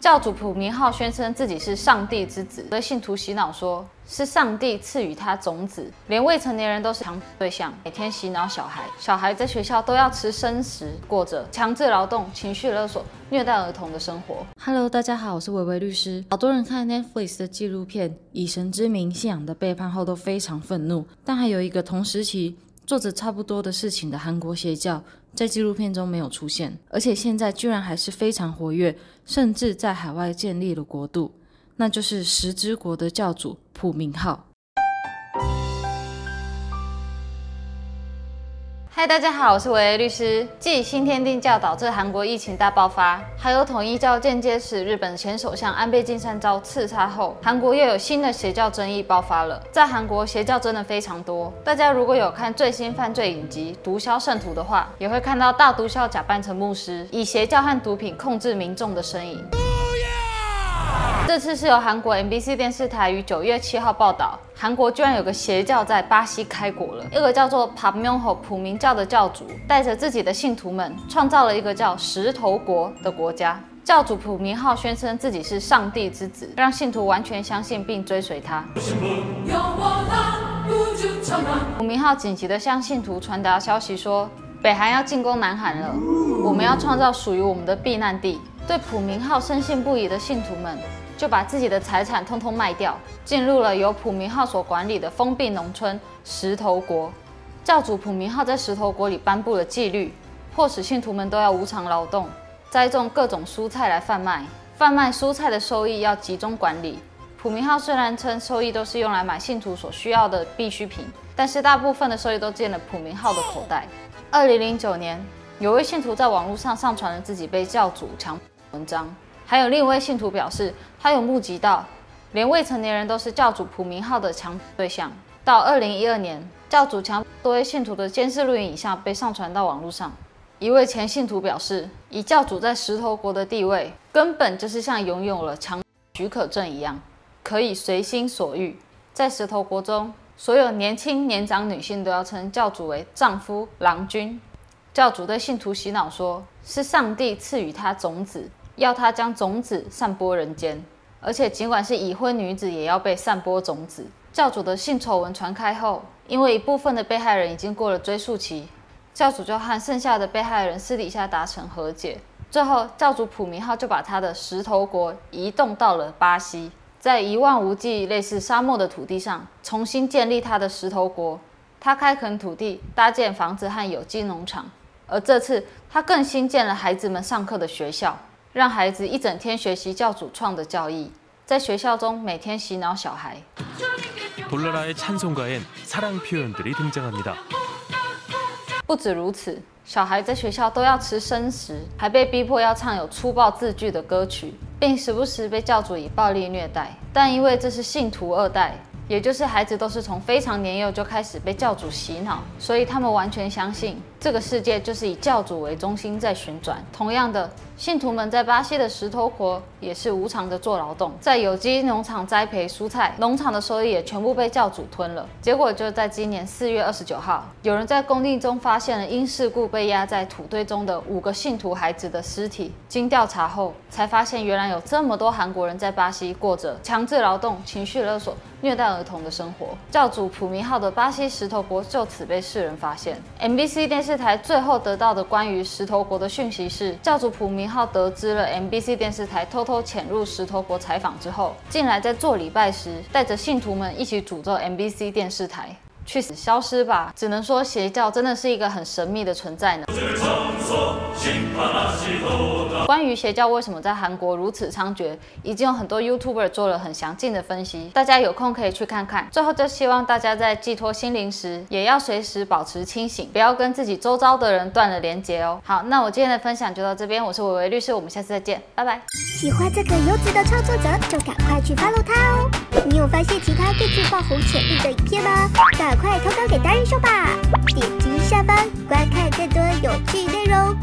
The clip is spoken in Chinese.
教主普明浩宣称自己是上帝之子，对信徒洗脑说是上帝赐予他种子，连未成年人都是强对象，每天洗脑小孩，小孩在学校都要吃生食，过着强制劳动、情绪勒索、虐待儿童的生活。Hello，大家好，我是维维律师。好多人看 Netflix 的纪录片《以神之名：信仰的背叛》后都非常愤怒，但还有一个同时期做着差不多的事情的韩国邪教。在纪录片中没有出现，而且现在居然还是非常活跃，甚至在海外建立了国度，那就是十之国的教主朴明浩。嗨，大家好，我是维维律师。继新天地教导致韩国疫情大爆发，还有统一教间接使日本前首相安倍晋三遭刺杀后，韩国又有新的邪教争议爆发了。在韩国，邪教真的非常多。大家如果有看最新犯罪影集《毒枭圣徒》的话，也会看到大毒枭假扮成牧师，以邪教和毒品控制民众的身影。这次是由韩国 MBC 电视台于九月七号报道，韩国居然有个邪教在巴西开国了。一个叫做 p a m y o n h o 普明教的教主，带着自己的信徒们，创造了一个叫石头国的国家。教主普明浩宣称自己是上帝之子，让信徒完全相信并追随他。普明浩紧急地向信徒传达消息说，北韩要进攻南韩了，我们要创造属于我们的避难地。对普明浩深信不疑的信徒们。就把自己的财产通通卖掉，进入了由普明浩所管理的封闭农村石头国。教主普明浩在石头国里颁布了纪律，迫使信徒们都要无偿劳动，栽种各种蔬菜来贩卖。贩卖蔬菜的收益要集中管理。普明浩虽然称收益都是用来买信徒所需要的必需品，但是大部分的收益都进了普明浩的口袋。二零零九年，有位信徒在网络上上传了自己被教主强文章。还有另一位信徒表示，他有目击到，连未成年人都是教主朴明浩的强对象。到二零一二年，教主强多位信徒的监视录影影像被上传到网络上。一位前信徒表示，以教主在石头国的地位，根本就是像拥有了强许可证一样，可以随心所欲。在石头国中，所有年轻年长女性都要称教主为丈夫、郎君。教主对信徒洗脑说，是上帝赐予他种子。要他将种子散播人间，而且尽管是已婚女子，也要被散播种子。教主的性丑闻传开后，因为一部分的被害人已经过了追诉期，教主就和剩下的被害人私底下达成和解。最后，教主普明浩就把他的石头国移动到了巴西，在一望无际、类似沙漠的土地上重新建立他的石头国。他开垦土地，搭建房子和有机农场，而这次他更新建了孩子们上课的学校。让孩子一整天学习教主创的教义，在学校中每天洗脑小孩。不止如此，小孩在学校都要吃生食，还被逼迫要唱有粗暴字句的歌曲，并时不时被教主以暴力虐待。但因为这是信徒二代。也就是孩子都是从非常年幼就开始被教主洗脑，所以他们完全相信这个世界就是以教主为中心在旋转。同样的，信徒们在巴西的石头国也是无偿的做劳动，在有机农场栽培蔬菜，农场的收益也全部被教主吞了。结果就在今年四月二十九号，有人在工地中发现了因事故被压在土堆中的五个信徒孩子的尸体。经调查后，才发现原来有这么多韩国人在巴西过着强制劳动、情绪勒索。虐待儿童的生活，教主普明浩的巴西石头国就此被世人发现。NBC 电视台最后得到的关于石头国的讯息是，教主普明浩得知了 NBC 电视台偷偷潜入石头国采访之后，进来在做礼拜时，带着信徒们一起诅咒 NBC 电视台去死、消失吧。只能说邪教真的是一个很神秘的存在呢。关于邪教为什么在韩国如此猖獗，已经有很多 YouTuber 做了很详尽的分析，大家有空可以去看看。最后就希望大家在寄托心灵时，也要随时保持清醒，不要跟自己周遭的人断了连接哦。好，那我今天的分享就到这边，我是伟伟律师，我们下次再见，拜拜。喜欢这个优质的创作者，就赶快去 follow 他哦。有发现其他更具爆红潜力的影片吗？赶快投稿给达人秀吧！点击下方观看更多有趣内容。